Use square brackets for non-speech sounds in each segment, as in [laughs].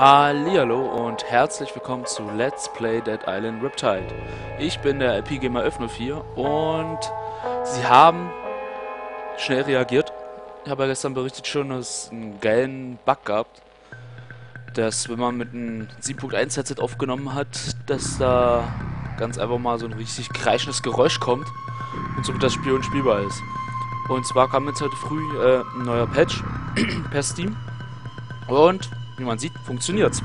Hallihallo und herzlich willkommen zu Let's Play Dead Island Riptide. Ich bin der LP Gamer 1104 und sie haben schnell reagiert. Ich habe ja gestern berichtet schon, dass es einen geilen Bug gab, dass wenn man mit einem 7.1 Headset aufgenommen hat, dass da ganz einfach mal so ein richtig kreischendes Geräusch kommt und somit das Spiel unspielbar ist. Und zwar kam jetzt heute früh äh, ein neuer Patch [clears throat] per Steam und wie man sieht, funktioniert's.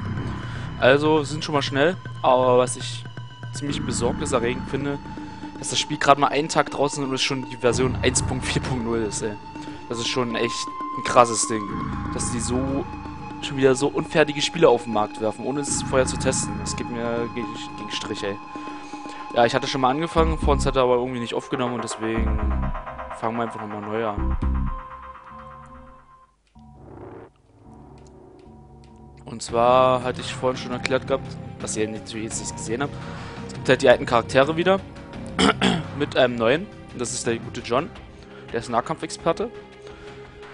Also sind schon mal schnell, aber was ich ziemlich besorgniserregend finde, dass das Spiel gerade mal einen Tag draußen ist und es schon die Version 1.4.0 ist, ey. Das ist schon echt ein krasses Ding. Dass die so schon wieder so unfertige Spiele auf den Markt werfen, ohne es vorher zu testen. Das geht mir gegen, gegen Strich, ey. Ja, ich hatte schon mal angefangen, vor uns hat er aber irgendwie nicht aufgenommen und deswegen fangen wir einfach nochmal neu an. Und zwar hatte ich vorhin schon erklärt gehabt, was ihr natürlich jetzt nicht gesehen habt. Es gibt halt die alten Charaktere wieder. [clears throat] mit einem neuen. Und das ist der gute John. Der ist Nahkampfexperte.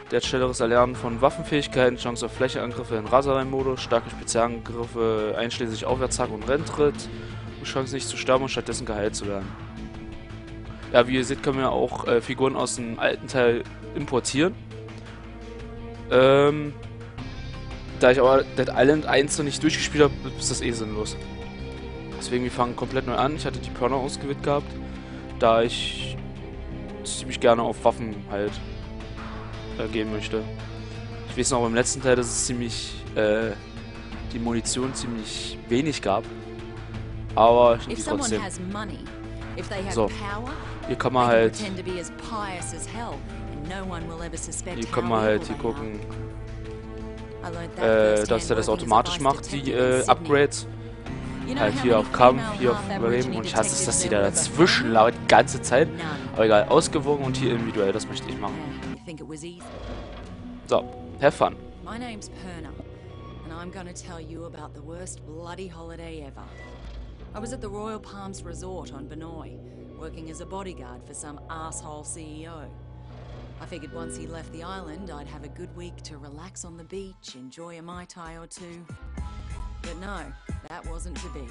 Der hat schnelleres Erlernen von Waffenfähigkeiten, Chance auf Flächeangriffe in Raserei-Modus, starke Spezialangriffe, einschließlich Aufwärtshack und Renntritt, und Chance nicht zu sterben und stattdessen geheilt zu werden. Ja, wie ihr seht, können wir auch äh, Figuren aus dem alten Teil importieren. Ähm, da ich aber Dead Island 1 noch nicht durchgespielt habe, ist das eh sinnlos. Deswegen, wir fangen komplett neu an. Ich hatte die Körner ausgewählt gehabt, da ich ziemlich gerne auf Waffen halt äh, gehen möchte. Ich weiß noch beim letzten Teil, dass es ziemlich äh, die Munition ziemlich wenig gab. Aber ich nehme trotzdem. So, hier kann man halt. Hier kann man halt hier gucken, äh, dass er das automatisch macht, die äh, Upgrades. Halt hier auf Kampf, hier auf Überleben. Und ich hasse es, dass die da dazwischen lauert die ganze Zeit. Aber egal, ausgewogen und hier individuell, das möchte ich machen. So, have fun. My name's Perna, and I'm gonna tell you about the worst bloody holiday ever. I was at the Royal Palms Resort on Benoi, working as a bodyguard for some asshole CEO. I figured once he left the island, I'd have a good week to relax on the beach, enjoy a Mai Tai or two. But no, that wasn't to be.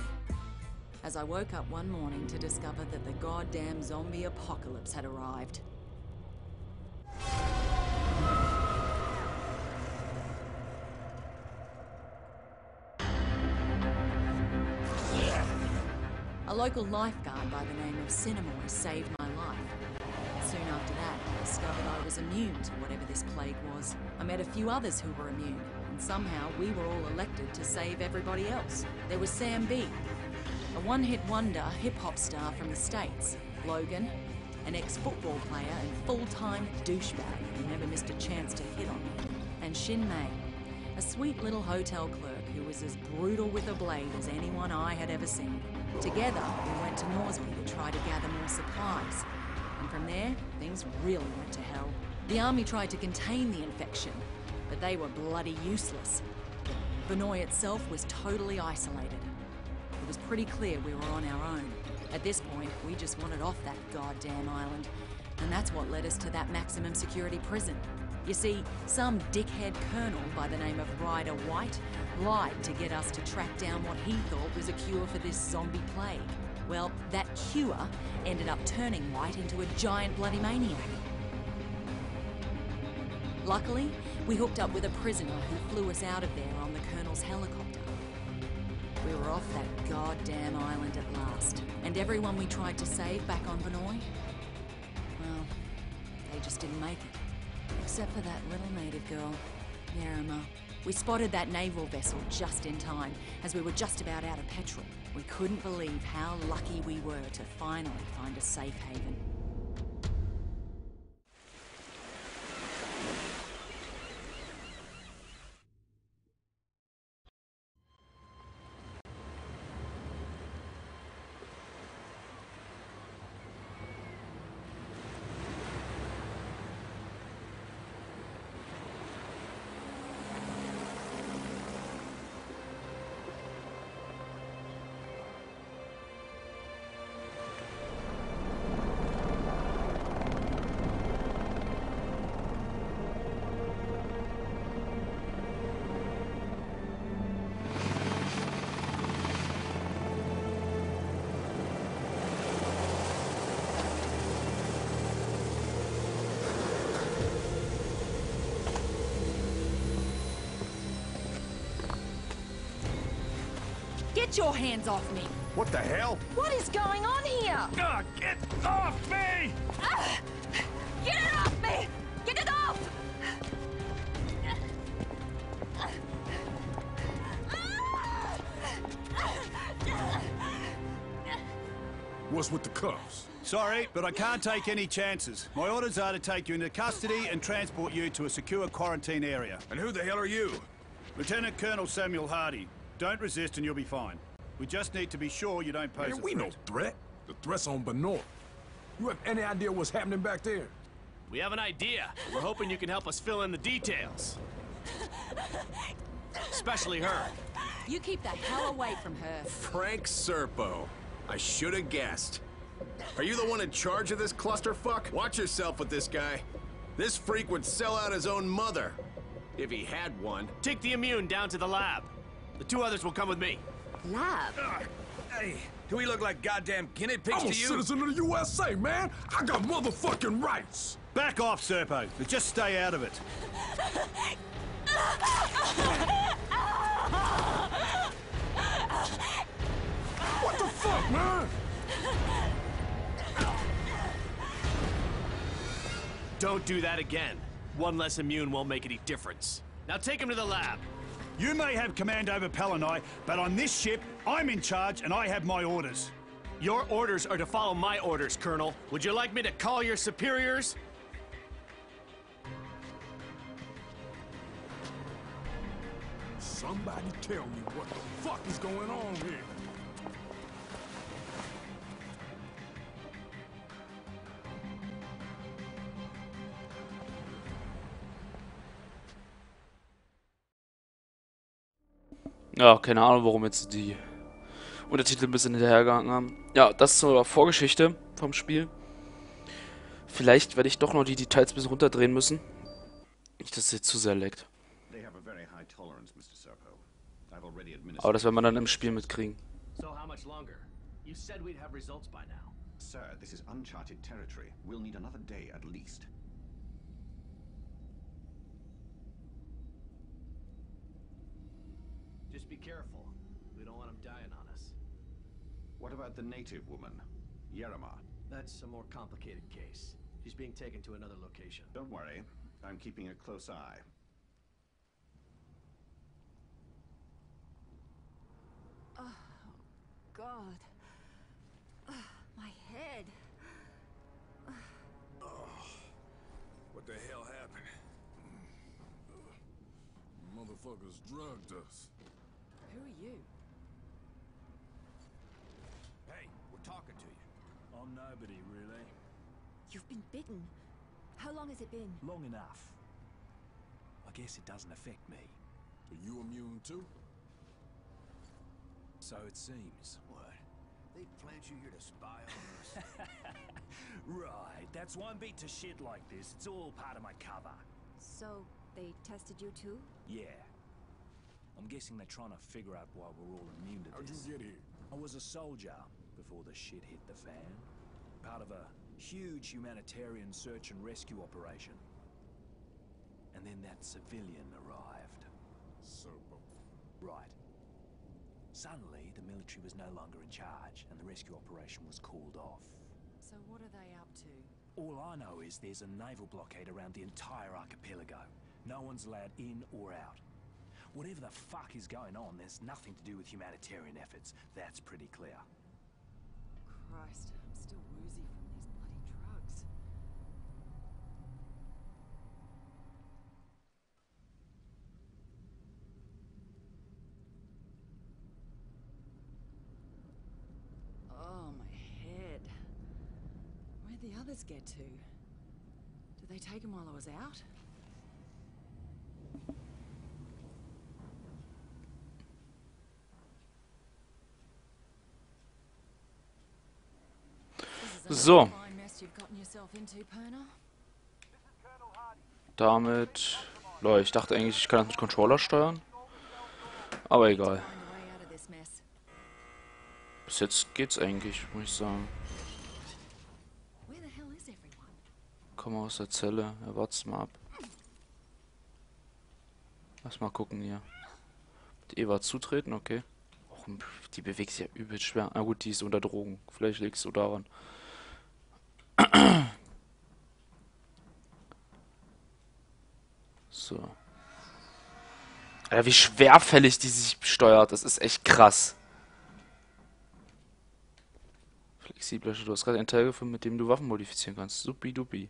As I woke up one morning to discover that the goddamn zombie apocalypse had arrived. A local lifeguard by the name of Cinemoy saved my life. Soon after that, I discovered I was immune to whatever this plague was. I met a few others who were immune, and somehow we were all elected to save everybody else. There was Sam B, a one-hit wonder hip-hop star from the States. Logan, an ex-football player and full-time douchebag who never missed a chance to hit on me. And Shin Mei, a sweet little hotel clerk who was as brutal with a blade as anyone I had ever seen. Together, we went to Norsby to try to gather more supplies. And from there, things really went to hell. The army tried to contain the infection, but they were bloody useless. Vinoy itself was totally isolated. It was pretty clear we were on our own. At this point, we just wanted off that goddamn island. And that's what led us to that maximum security prison. You see, some dickhead colonel by the name of Ryder White lied to get us to track down what he thought was a cure for this zombie plague. Well, that cure ended up turning White into a giant bloody maniac. Luckily, we hooked up with a prisoner who flew us out of there on the Colonel's helicopter. We were off that goddamn island at last, and everyone we tried to save back on Vinoy, well, they just didn't make it. Except for that little native girl, Yarima. We spotted that naval vessel just in time, as we were just about out of petrol. We couldn't believe how lucky we were to finally find a safe haven. Get your hands off me! What the hell? What is going on here? Ah, get off me! Get it off me! Get it off! What's with the cuffs? Sorry, but I can't take any chances. My orders are to take you into custody and transport you to a secure quarantine area. And who the hell are you? Lieutenant Colonel Samuel Hardy. Don't resist and you'll be fine. We just need to be sure you don't pose Man, a we no threat. threat. The threat's on Benoit. You have any idea what's happening back there? We have an idea. We're hoping you can help us fill in the details. Especially her. You keep the hell away from her. Frank Serpo. I should have guessed. Are you the one in charge of this clusterfuck? Watch yourself with this guy. This freak would sell out his own mother. If he had one. Take the immune down to the lab. The two others will come with me. Lab? Uh, hey, do we look like goddamn guinea pigs I'm a to you? citizen of the USA, man. I got motherfucking rights. Back off, Serpo. But just stay out of it. What the fuck, man? Don't do that again. One less immune won't make any difference. Now take him to the lab. You may have command over Palanai, but on this ship, I'm in charge and I have my orders. Your orders are to follow my orders, Colonel. Would you like me to call your superiors? Somebody tell me what the fuck is going on here. Ja, keine Ahnung, warum jetzt die Untertitel ein bisschen hinterhergegangen haben. Ja, das zur Vorgeschichte vom Spiel. Vielleicht werde ich doch noch die Details ein bisschen runterdrehen müssen. Nicht, dass es jetzt zu sehr leckt. Aber das werden wir dann im Spiel mitkriegen. So how much longer? You said we'd have results by now. Sir, this is uncharted territory. We'll need another day at least. Just be careful. We don't want them dying on us. What about the native woman, Yerima? That's a more complicated case. She's being taken to another location. Don't worry. I'm keeping a close eye. Oh, God. Ugh, my head. Oh, what the hell happened? Hmm. Motherfuckers drugged us. Who are you? Hey, we're talking to you. I'm nobody, really. You've been bitten. How long has it been? Long enough. I guess it doesn't affect me. Are you immune too? So it seems. What? They plant you here to spy on us? [laughs] Right, that's one I'm beat to shit like this. It's all part of my cover. So, they tested you too? Yeah. I'm guessing they're trying to figure out why we're all immune to How'd this. you get here? I was a soldier before the shit hit the fan. Part of a huge humanitarian search and rescue operation. And then that civilian arrived. Serpo. Right. Suddenly, the military was no longer in charge, and the rescue operation was called off. So what are they up to? All I know is there's a naval blockade around the entire archipelago. No one's allowed in or out. Whatever the fuck is going on, there's nothing to do with humanitarian efforts. That's pretty clear. Christ, I'm still woozy from these bloody drugs. Oh, my head. Where'd the others get to? Did they take him while I was out? Perna. Damit... Leute, ich dachte eigentlich, ich kann das mit Controller steuern. Aber egal. Bis jetzt geht's eigentlich, muss ich sagen. Komm aus der Zelle. Ja, wart's mal ab. Lass mal gucken hier. Mit Eva zutreten, okay. Och Die bewegt sich ja übel schwer. Na gut, die ist unter Drogen. Vielleicht liegt es so daran. [clears throat] So. Alter, wie schwerfällig die sich steuert. Das ist echt krass. Flexibler. Du hast gerade einen Teil gefunden, mit dem du Waffen modifizieren kannst. Supi-dupi.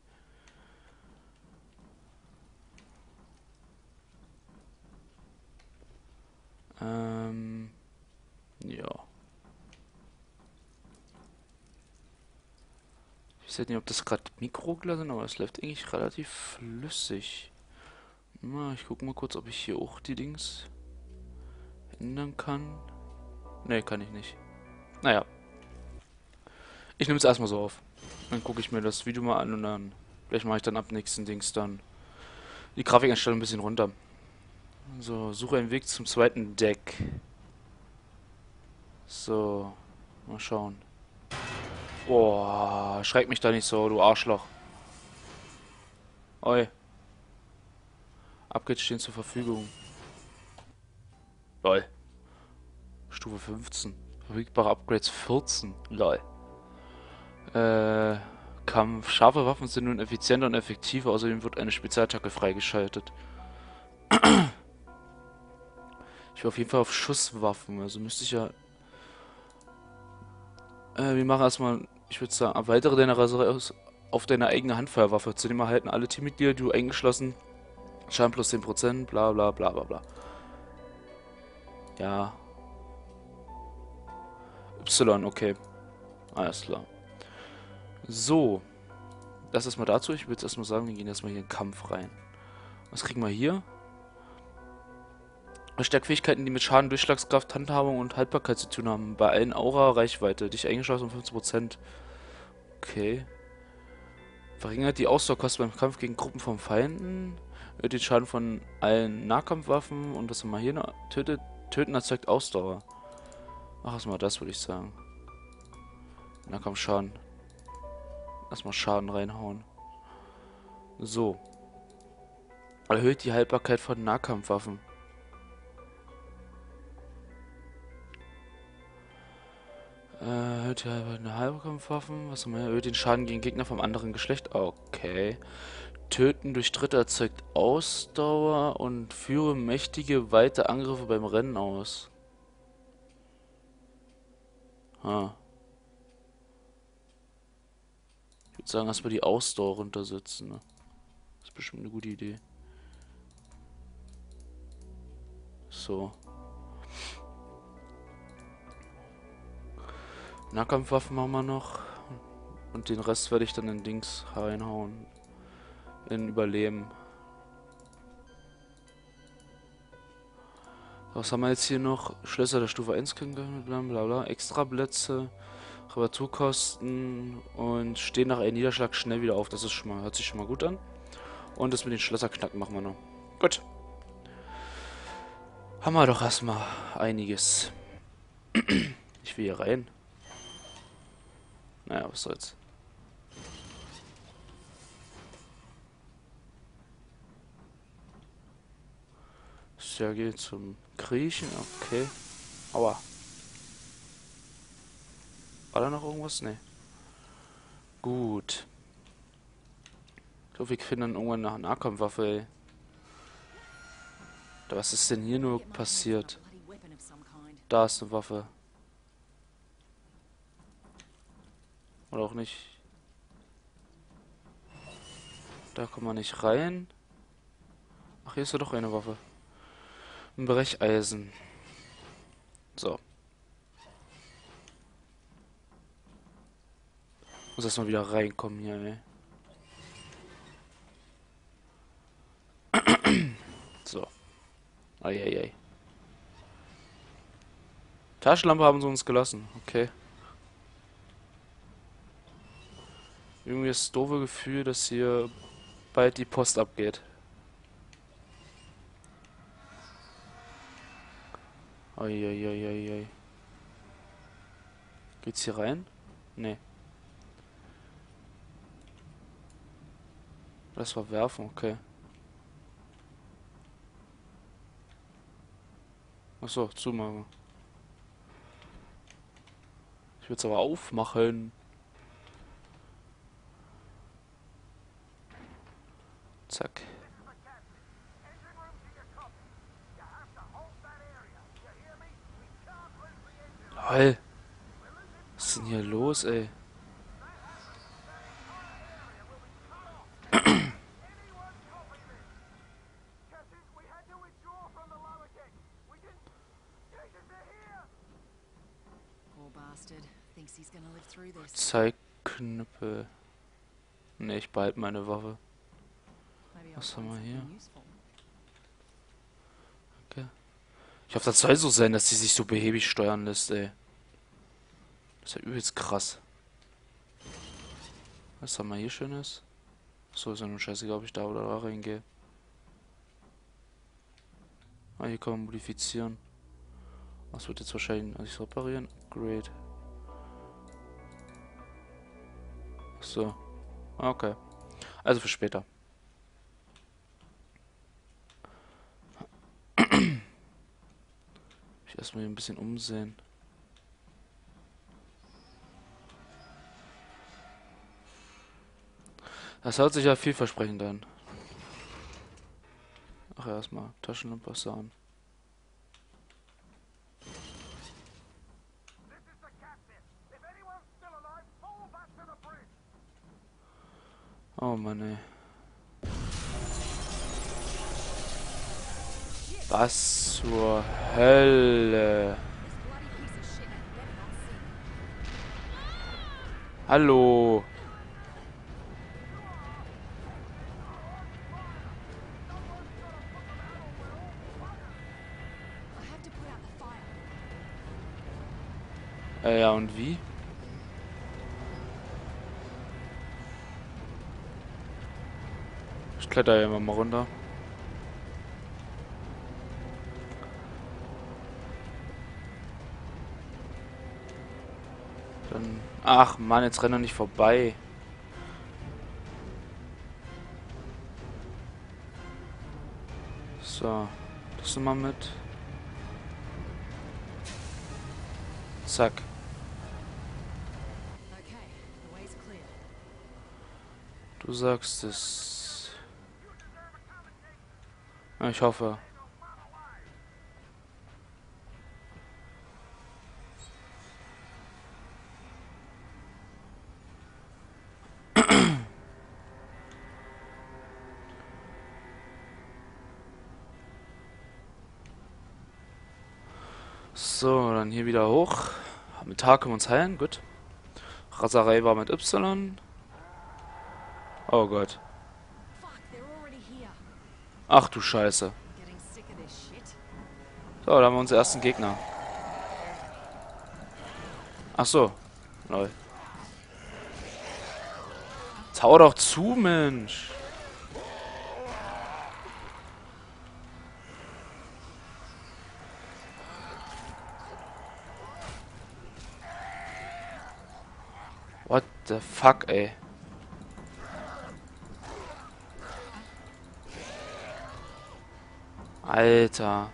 Ähm. Ja. Ich weiß nicht, ob das gerade Mikroglas sind, aber es läuft eigentlich relativ flüssig. Na, ich gucke mal kurz, ob ich hier auch die Dings ändern kann. Ne, kann ich nicht. Naja. Ich nehme es erstmal so auf. Dann gucke ich mir das Video mal an und dann vielleicht mache ich dann ab nächsten Dings dann die Grafikeinstellung ein bisschen runter. So, suche einen Weg zum zweiten Deck. So, mal schauen. Boah, schreck mich da nicht so, du Arschloch. Oi. Upgrades stehen zur Verfügung. Lol. Stufe 15. Verfügbare Upgrades 14. Lol. Äh, Kampf. Scharfe Waffen sind nun effizienter und effektiver. Außerdem wird eine Spezialattacke freigeschaltet. [clears throat] ich will auf jeden Fall auf Schusswaffen. Also müsste ich ja... Äh, wir machen erstmal... Ich würde sagen, erweitere deine Rasierung auf deine eigene Handfeuerwaffe. Zudem erhalten alle Teammitglieder, du eingeschlossen Schaden plus 10%, bla bla bla bla bla. Ja. Y, okay. Alles klar. So. Das erstmal dazu. Ich würde jetzt erstmal sagen, wir gehen erstmal hier in den Kampf rein. Was kriegen wir hier? Verstärkt Fähigkeiten, die mit Schaden, Durchschlagskraft, Handhabung und Haltbarkeit zu tun haben. Bei allen Aura, Reichweite. Dich eingeschlossen um 15%. Okay. Verringert die Ausdauerkosten beim Kampf gegen Gruppen von Feinden. Erhöht den Schaden von allen Nahkampfwaffen. Und was wir hier noch? Tötet, töten erzeugt Ausdauer. Ach, erstmal das, würde ich sagen. Nahkampfschaden. Erstmal Schaden reinhauen. So. Erhöht die Haltbarkeit von Nahkampfwaffen. Erhöht die Haltbarkeit von Halbkampfwaffen. Was haben wir? Erhöht den Schaden gegen Gegner vom anderen Geschlecht. Okay. Töten durch Dritte erzeugt Ausdauer und führe mächtige, weite Angriffe beim Rennen aus. Ha. Ich würde sagen, erstmal die Ausdauer runtersetzen. Ne? Das ist bestimmt eine gute Idee. So. Nahkampfwaffen machen wir noch. Und den Rest werde ich dann in Dings reinhauen in Überleben. Was haben wir jetzt hier noch? Schlösser der Stufe 1 können bla bla bla. Extra Plätze, Reparaturkosten und stehen nach einem Niederschlag schnell wieder auf. Das ist schon mal, hört sich schon mal gut an. Und das mit den Schlösserknacken machen wir noch. Gut. Haben wir doch erstmal einiges. [clears throat] ich will hier rein. Naja, was soll's. Sergei zum Griechen, okay. Aua. War da noch irgendwas? Ne. Gut. Ich hoffe, wir finden dann irgendwann nach Nahkampfwaffe, ey. Was ist denn hier nur passiert? Da ist eine Waffe. Oder auch nicht. Da kommt man nicht rein. Ach, hier ist ja doch eine Waffe. Ein Brecheisen. So. Muss erstmal wieder reinkommen hier, ey. [clears throat] so. Eieiei. Taschenlampe haben sie uns gelassen. Okay. Irgendwie das doofe Gefühl, dass hier bald die Post abgeht. Uiuiuiui. Geht's hier rein? Nee. Das war werfen, okay. Achso, zumachen. will es aber aufmachen. Zack. Lol. Was ist denn hier los, ey? Zeitknüppel. Ne, ich behalte meine Waffe. Was haben wir hier? Okay. Ich hoffe, das soll so sein, dass sie sich so behäbig steuern lässt, ey. Das ist ja übelst krass. Was haben wir hier Schönes? So, ist ja nur scheißegal, ob ich da oder da reingehe. Ah, hier kann man modifizieren. Was wird jetzt wahrscheinlich alles reparieren? Great. So. Ah, Okay. Also für später. Erstmal hier ein bisschen umsehen. Das hört sich ja vielversprechend an. Ach, erstmal Taschenlampe an. Oh Mann, ey. Was zur Hölle? Hallo. Äh, ja, und wie? Ich kletter ja immer mal runter. Ach Mann, jetzt renn doch nicht vorbei. So. Das mal mit. Zack. Du sagst es. Ich hoffe. Dann hier wieder hoch. Mit H können wir uns heilen, gut. Raserei war mit Y. Oh Gott. Ach du Scheiße. So, da haben wir unseren ersten Gegner. Ach so. Lol. Hau doch zu, Mensch. The fuck, ey. Alter.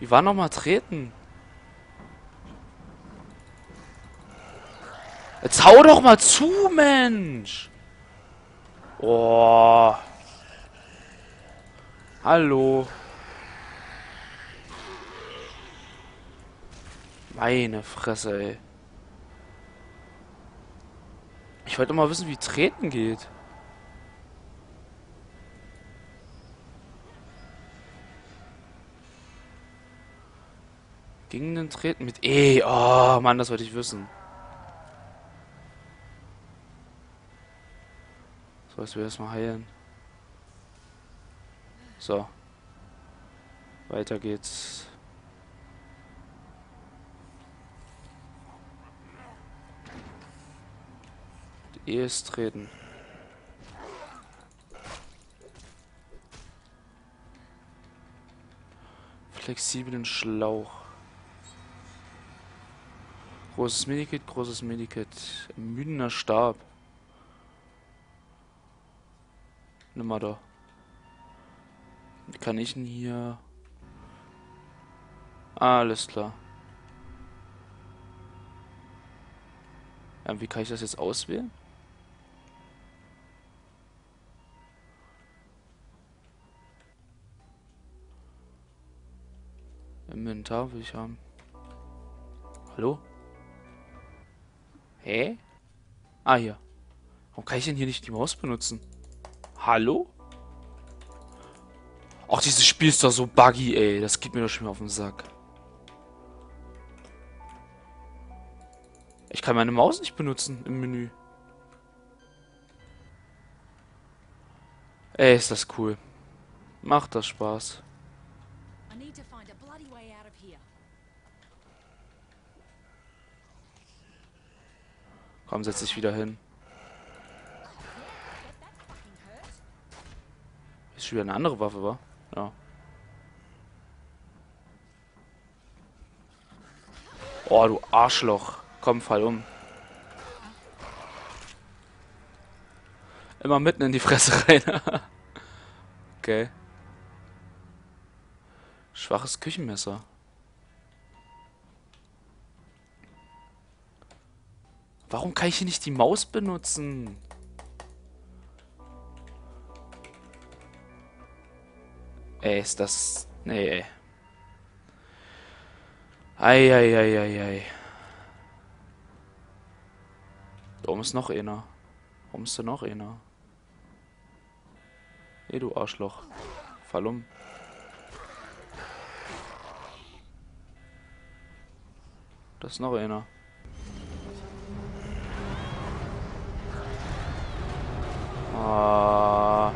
Wie war nochmal treten? Jetzt hau doch mal zu, Mensch! Oh. Hallo. Meine Fresse, ey. Ich wollte mal wissen, wie treten geht. Ging denn treten mit E? Oh, Mann, das wollte ich wissen. So, jetzt will ich erstmal heilen. So. Weiter geht's. E ist treten. Flexiblen Schlauch. Großes Medikit, großes Medikit. Müdener Stab. Nimm mal da. Kann ich denn hier... Alles klar. Ähm, wie kann ich das jetzt auswählen? Inventar will ich haben. Hallo? Hä? Ah, hier. Warum kann ich denn hier nicht die Maus benutzen? Hallo? Ach, dieses Spiel ist doch so buggy, ey. Das geht mir doch schon mal auf den Sack. Ich kann meine Maus nicht benutzen im Menü. Ey, ist das cool. Macht das Spaß. Need to find a bloody way out of here. Komm, setz dich wieder hin. Ist schon wieder eine andere Waffe, wa? Ja. Oh, du Arschloch. Komm, fall um. Immer mitten in die Fresse rein. [laughs] okay. Schwaches Küchenmesser. Warum kann ich hier nicht die Maus benutzen? Ey, ist das... Nee, ey. Eieieiei. Da oben ist noch einer. Warum ist da noch einer? Ey, du Arschloch. Fall um. Da ist noch einer. Ah.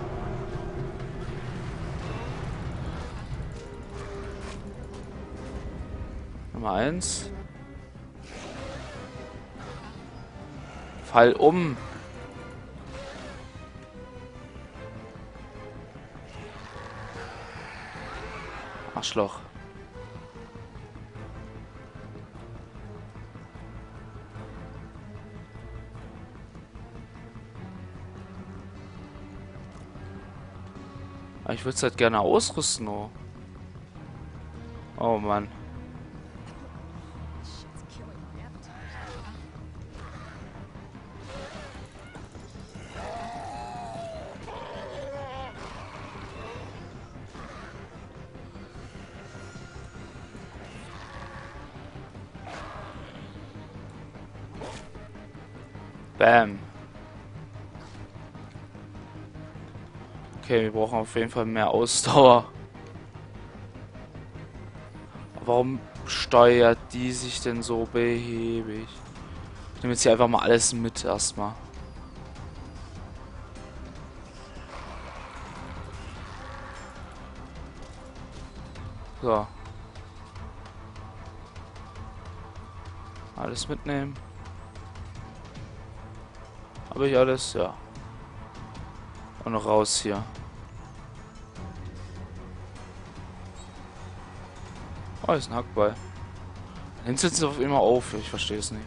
Nummer eins. Fall um. Arschloch. Aber Ich würde es halt gerne ausrüsten, oh. Oh Mann. Bam. Brauchen auf jeden Fall mehr Ausdauer. Warum steuert die sich denn so behäbig? Ich nehme jetzt hier einfach mal alles mit erstmal. So. Alles mitnehmen. Habe ich alles? Ja. Und raus hier. Oh, ist ein Hackball. Nimmt jetzt auf immer auf. Ich verstehe es nicht.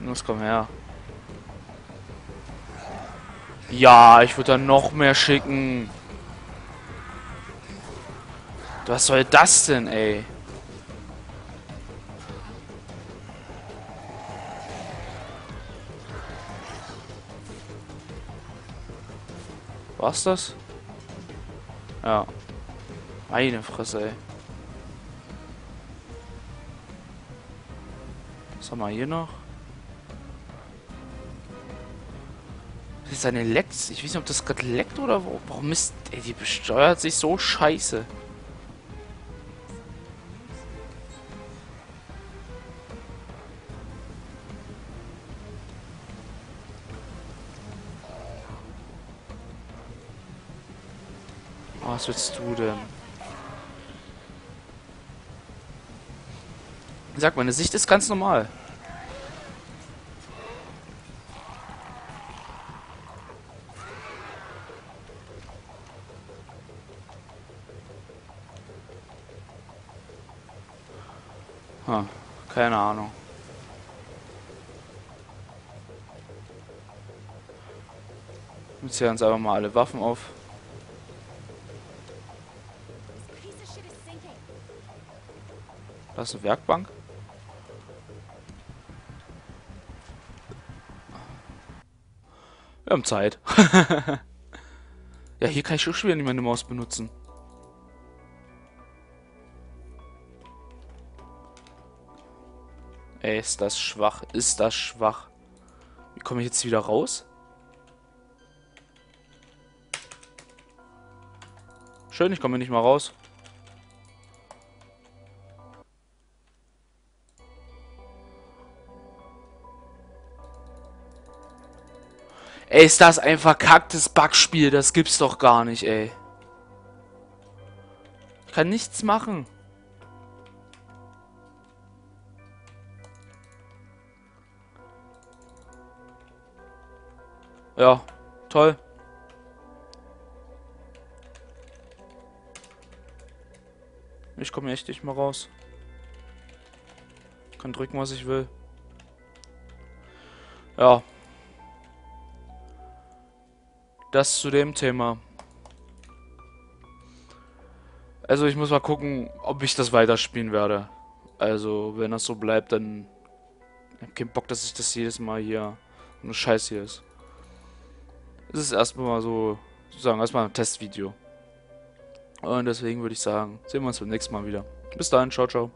Los, komm her. Ja, ich würde dann noch mehr schicken. Was soll das denn, ey? War's das? Ja. Meine Fresse, ey. Was haben wir hier noch? Das ist eine Lecks. Ich weiß nicht, ob das gerade leckt oder wo. Warum ist. Ey, die besteuert sich so scheiße. Willst du denn? Sag, meine Sicht ist ganz normal. Hm, keine Ahnung. Jetzt zählen uns einfach mal alle Waffen auf. Da ist eine Werkbank. Wir haben Zeit. [laughs] ja, hier kann ich schon schwer nicht meine Maus benutzen. Ey, ist das schwach. Ist das schwach. Wie komme ich jetzt wieder raus? Schön, ich komme nicht mal raus. Ey, ist das ein verkacktes Bugspiel. Das gibt's doch gar nicht, ey. Ich kann nichts machen. Ja, toll. Ich komme echt nicht mal raus. Kann drücken, was ich will. Ja. Das zu dem Thema. Also ich muss mal gucken, ob ich das weiterspielen werde. Also wenn das so bleibt, dann... Ich hab keinen Bock, dass ich das jedes Mal hier... Nur Scheiß hier ist. Es ist erstmal mal so... Sozusagen erstmal ein Testvideo. Und deswegen würde ich sagen, sehen wir uns beim nächsten Mal wieder. Bis dahin, ciao, ciao.